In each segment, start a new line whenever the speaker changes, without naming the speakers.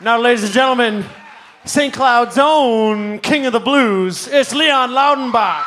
Now, ladies and gentlemen, St. Cloud's own King of the Blues, it's Leon Loudenbach.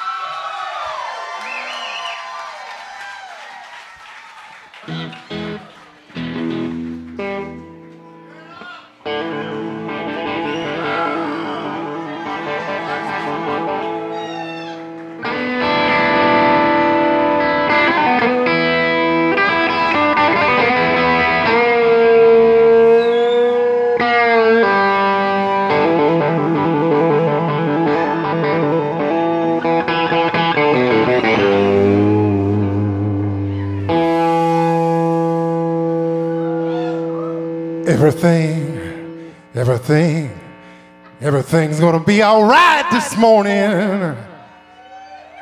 Everything, everything, everything's gonna be all right this morning.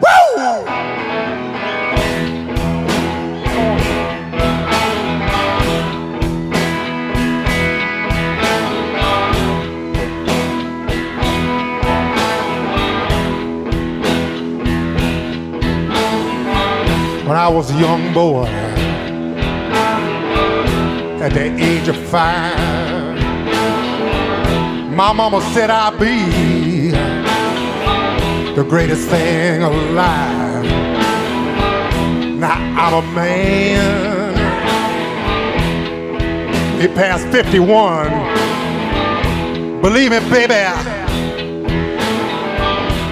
Woo! When I was a young boy, at the age of five. My mama said I'd be the greatest thing alive. Now I'm a man. He passed 51. Believe me, baby,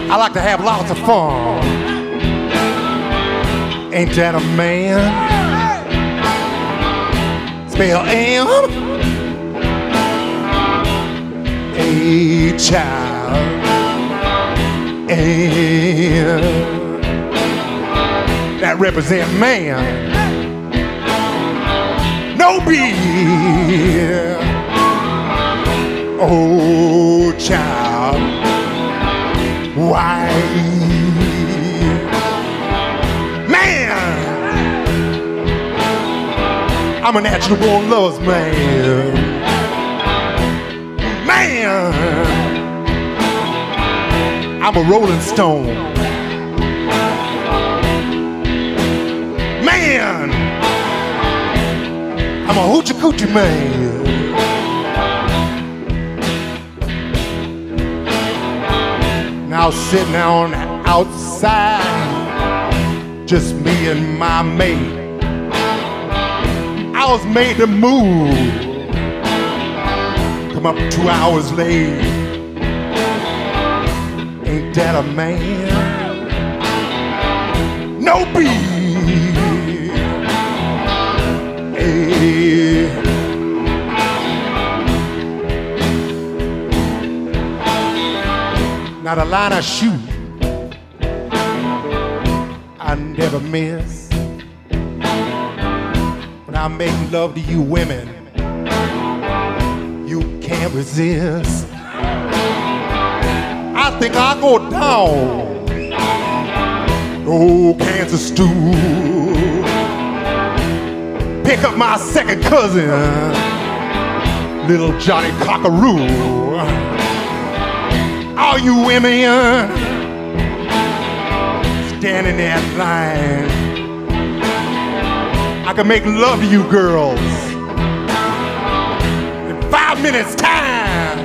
I like to have lots of fun. Ain't that a man? Spell M A child M that represent man. No B Oh child why I'm a natural born lover's man. Man, I'm a rolling stone. Man, I'm a hoochie coochie man. Now sitting on outside, just me and my mate was made to move. Come up two hours late. Ain't that a man? No. Hey. Not a line of shoot I never miss. I make love to you women, you can't resist. I think I'll go down. Oh, Kansas stew. Pick up my second cousin, little Johnny Conqueroo. All you women can make love you girls in five minutes time.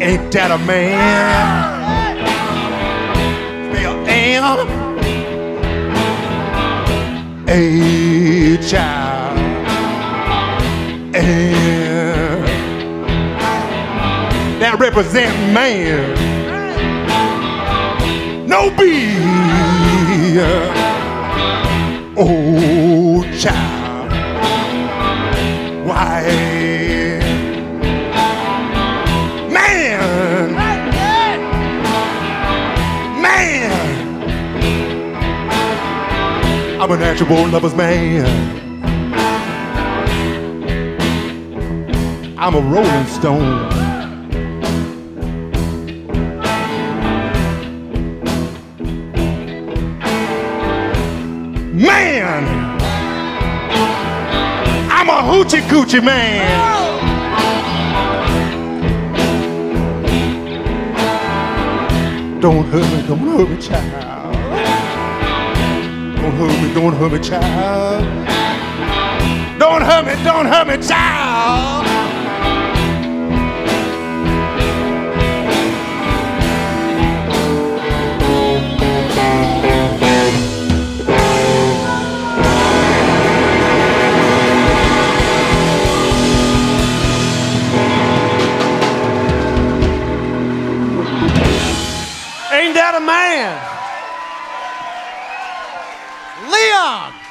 Ain't that a man? Spell M A child. M that represent man. No B. Oh, child, why? Man, man, I'm a natural lover's man. I'm a rolling stone. Man. I'm a hoochie coochie man. Don't hurt me, don't hurt me, child. Don't hurt me, don't hurt me, child. Don't hurt me, don't hurt me, child.
Got a man.
Leon